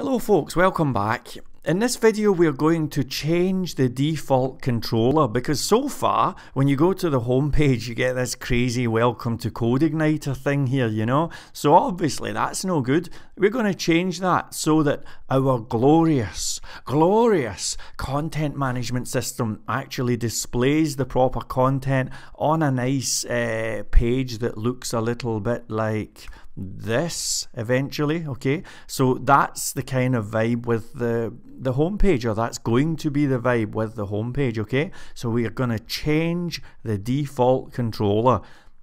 Hello folks, welcome back. In this video we're going to change the default controller because so far when you go to the home page you get this crazy welcome to CodeIgniter thing here, you know? So obviously that's no good. We're going to change that so that our glorious, glorious content management system actually displays the proper content on a nice uh, page that looks a little bit like this eventually okay? So that's the kind of vibe with the the homepage or that's going to be the vibe with the homepage okay? So we are going to change the default controller.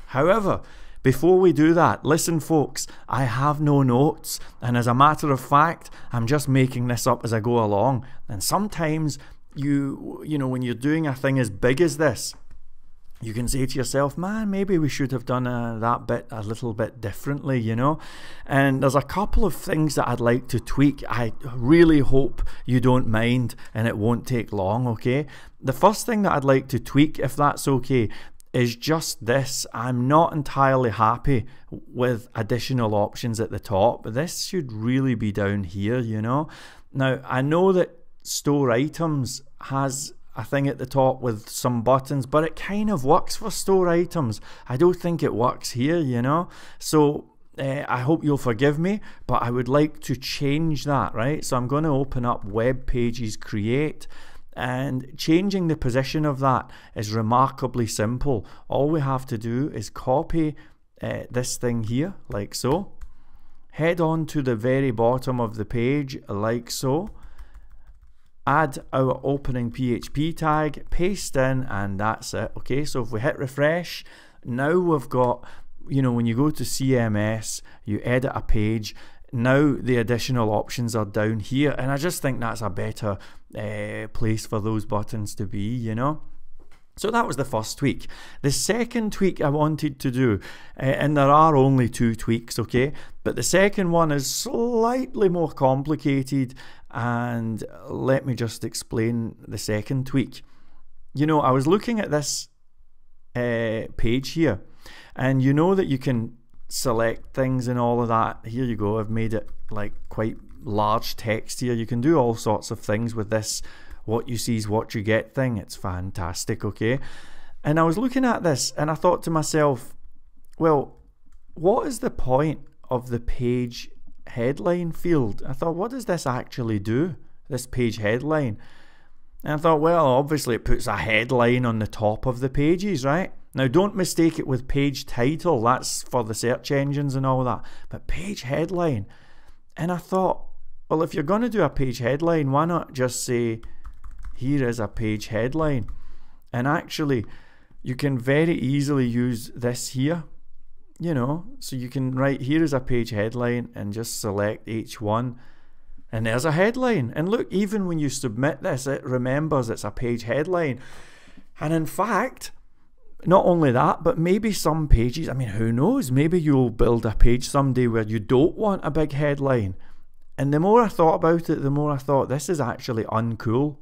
However before we do that, listen, folks, I have no notes, and as a matter of fact, I'm just making this up as I go along. And sometimes you, you know, when you're doing a thing as big as this, you can say to yourself, man, maybe we should have done uh, that bit a little bit differently, you know? And there's a couple of things that I'd like to tweak. I really hope you don't mind and it won't take long, okay? The first thing that I'd like to tweak, if that's okay, is just this. I'm not entirely happy with additional options at the top. This should really be down here, you know? Now, I know that store items has a thing at the top with some buttons, but it kind of works for store items. I don't think it works here, you know? So uh, I hope you'll forgive me, but I would like to change that, right? So I'm going to open up Web Pages Create. And changing the position of that is remarkably simple. All we have to do is copy uh, this thing here, like so. Head on to the very bottom of the page, like so add our opening PHP tag, paste in, and that's it. Okay, so if we hit refresh, now we've got, you know, when you go to CMS, you edit a page. Now the additional options are down here, and I just think that's a better uh, place for those buttons to be, you know. So that was the first tweak. The second tweak I wanted to do, uh, and there are only two tweaks, okay? But the second one is slightly more complicated, and let me just explain the second tweak. You know, I was looking at this uh, page here, and you know that you can select things and all of that. Here you go, I've made it like quite large text here. You can do all sorts of things with this what you see is what you get thing. It's fantastic, okay? And I was looking at this and I thought to myself, well, what is the point of the page headline field? I thought, what does this actually do? This page headline. And I thought, well, obviously it puts a headline on the top of the pages, right? Now, don't mistake it with page title. That's for the search engines and all that. But page headline. And I thought, well, if you're going to do a page headline, why not just say here is a page headline. And actually, you can very easily use this here, you know, so you can write here is a page headline and just select H1 and there's a headline. And look, even when you submit this, it remembers it's a page headline. And in fact, not only that, but maybe some pages, I mean, who knows? Maybe you'll build a page someday where you don't want a big headline. And the more I thought about it, the more I thought this is actually uncool.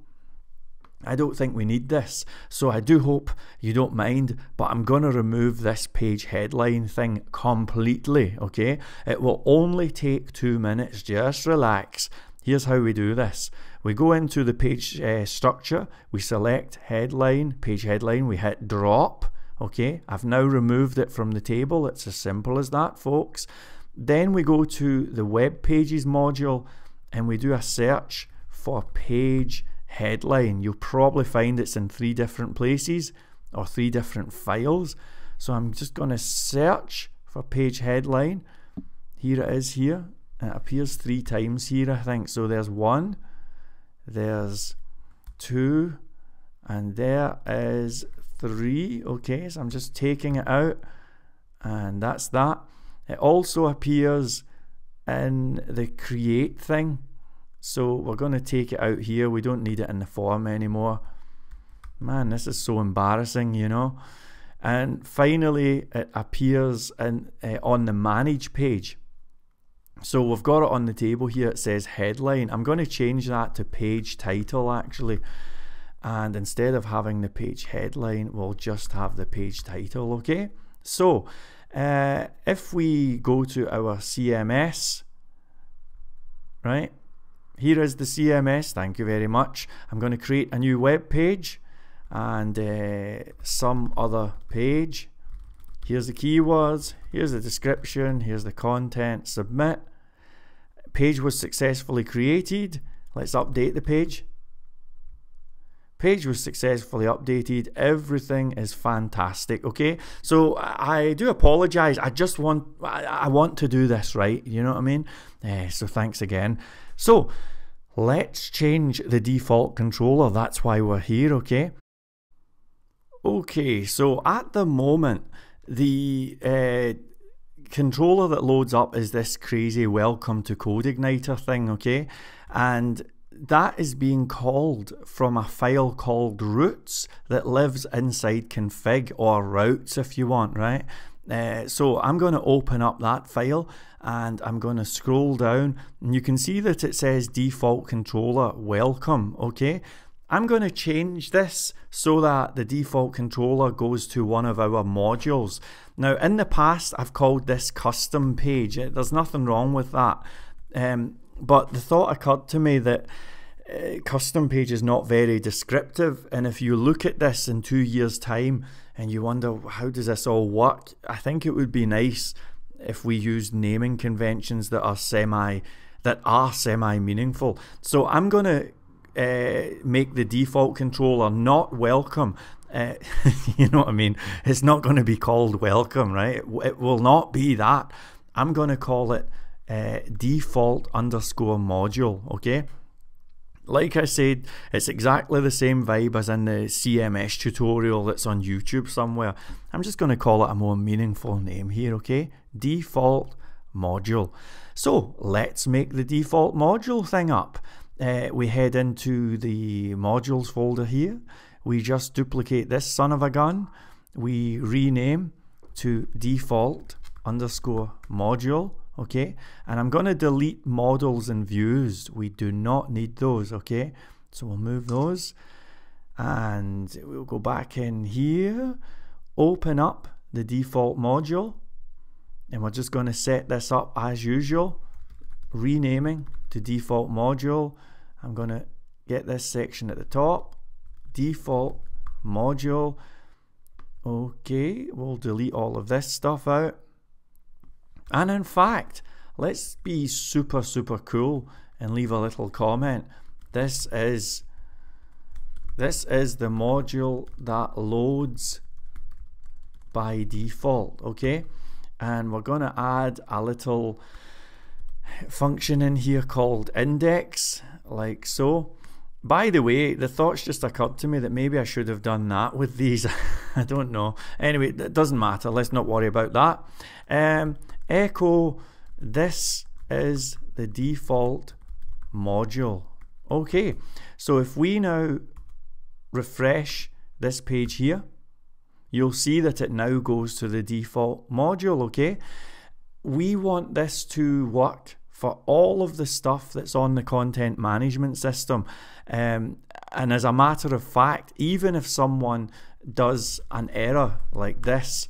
I don't think we need this, so I do hope you don't mind, but I'm going to remove this page headline thing completely, okay? It will only take two minutes, just relax. Here's how we do this. We go into the page uh, structure, we select headline, page headline, we hit drop, okay? I've now removed it from the table, it's as simple as that, folks. Then we go to the web pages module and we do a search for page headline, you'll probably find it's in three different places or three different files. So I'm just going to search for page headline. Here it is here. It appears three times here, I think. So there's one, there's two, and there is three. Okay, so I'm just taking it out, and that's that. It also appears in the create thing. So we're going to take it out here. We don't need it in the form anymore. Man, this is so embarrassing, you know. And finally, it appears in, uh, on the manage page. So we've got it on the table here. It says headline. I'm going to change that to page title actually. And instead of having the page headline, we'll just have the page title, okay? So uh, if we go to our CMS, right, here is the CMS. Thank you very much. I'm going to create a new web page and uh, some other page. Here's the keywords. Here's the description. Here's the content. Submit. Page was successfully created. Let's update the page. Page was successfully updated. Everything is fantastic. Okay, so I do apologize. I just want I want to do this right. You know what I mean? Uh, so thanks again. So let's change the default controller. That's why we're here. Okay. Okay, so at the moment, the uh, controller that loads up is this crazy welcome to CodeIgniter thing, okay? And that is being called from a file called routes that lives inside config or routes if you want, right? Uh, so I'm going to open up that file and I'm going to scroll down and you can see that it says default controller welcome, okay? I'm going to change this so that the default controller goes to one of our modules. Now in the past I've called this custom page, there's nothing wrong with that. Um, but the thought occurred to me that uh, custom page is not very descriptive and if you look at this in two years time and you wonder how does this all work? I think it would be nice if we used naming conventions that are semi that are semi meaningful so i'm going to uh, make the default controller not welcome. Uh, you know what i mean? It's not going to be called welcome right? It, it will not be that. I'm going to call it uh, default underscore module okay like I said, it's exactly the same vibe as in the CMS tutorial that's on YouTube somewhere. I'm just going to call it a more meaningful name here, okay? Default module. So let's make the default module thing up. Uh, we head into the modules folder here. We just duplicate this son of a gun. We rename to default underscore module okay? And I'm going to delete models and views. We do not need those okay? So we'll move those. And we'll go back in here open up the default module and we're just going to set this up as usual renaming to default module. I'm going to get this section at the top default module. Okay we'll delete all of this stuff out and in fact, let's be super, super cool and leave a little comment. This is this is the module that loads by default, okay? And we're going to add a little function in here called index, like so. By the way, the thoughts just occurred to me that maybe I should have done that with these. I don't know. Anyway, it doesn't matter. Let's not worry about that. Um, echo this is the default module. Okay, so if we now refresh this page here, you'll see that it now goes to the default module, okay? We want this to work for all of the stuff that's on the content management system. Um, and as a matter of fact, even if someone does an error like this,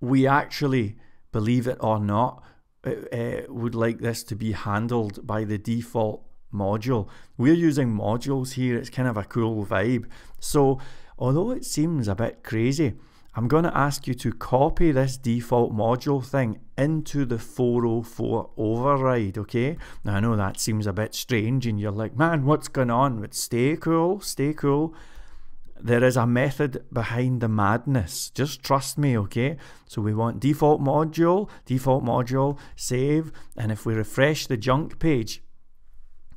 we actually, believe it or not, uh, would like this to be handled by the default module. We're using modules here, it's kind of a cool vibe. So, although it seems a bit crazy, I'm going to ask you to copy this default module thing into the 404 override, okay? Now, I know that seems a bit strange and you're like, man, what's going on? But stay cool, stay cool. There is a method behind the madness. Just trust me, okay? So we want default module, default module, save, and if we refresh the junk page,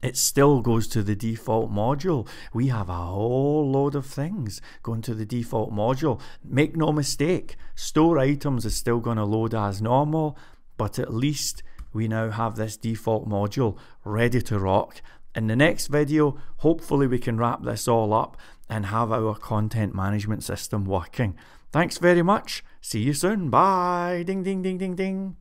it still goes to the default module. We have a whole load of things going to the default module. Make no mistake, store items is still going to load as normal, but at least we now have this default module ready to rock. In the next video, hopefully we can wrap this all up and have our content management system working. Thanks very much. See you soon. Bye. Ding, ding, ding, ding, ding.